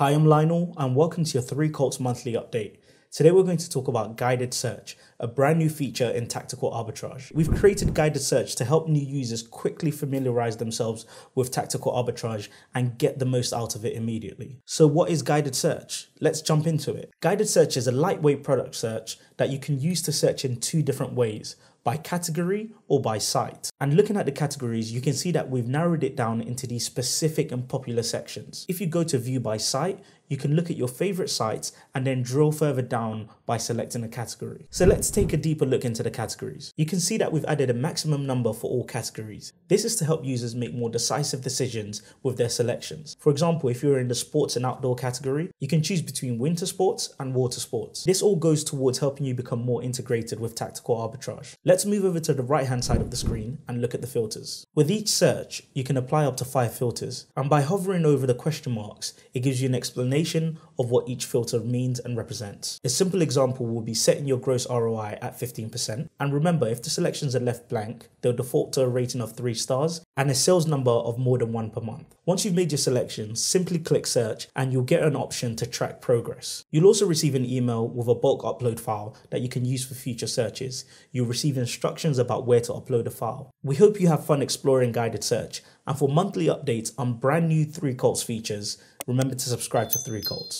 Hi, I'm Lionel, and welcome to your Threecolts monthly update. Today, we're going to talk about guided search, a brand new feature in tactical arbitrage. We've created guided search to help new users quickly familiarize themselves with tactical arbitrage and get the most out of it immediately. So, what is guided search? Let's jump into it. Guided search is a lightweight product search that you can use to search in two different ways by category or by site. And looking at the categories, you can see that we've narrowed it down into these specific and popular sections. If you go to view by site, you can look at your favorite sites and then drill further down by selecting a category. So let's take a deeper look into the categories. You can see that we've added a maximum number for all categories. This is to help users make more decisive decisions with their selections. For example, if you're in the sports and outdoor category, you can choose between winter sports and water sports. This all goes towards helping you become more integrated with tactical arbitrage. Let's move over to the right hand side of the screen and look at the filters. With each search, you can apply up to five filters. And by hovering over the question marks, it gives you an explanation explanation of what each filter means and represents. A simple example will be setting your gross ROI at 15%. And remember, if the selections are left blank, they'll default to a rating of 3 stars and a sales number of more than 1 per month. Once you've made your selection, simply click search and you'll get an option to track progress. You'll also receive an email with a bulk upload file that you can use for future searches. You'll receive instructions about where to upload a file. We hope you have fun exploring guided search and for monthly updates on brand new Threecolts features, remember to subscribe to Threecolts.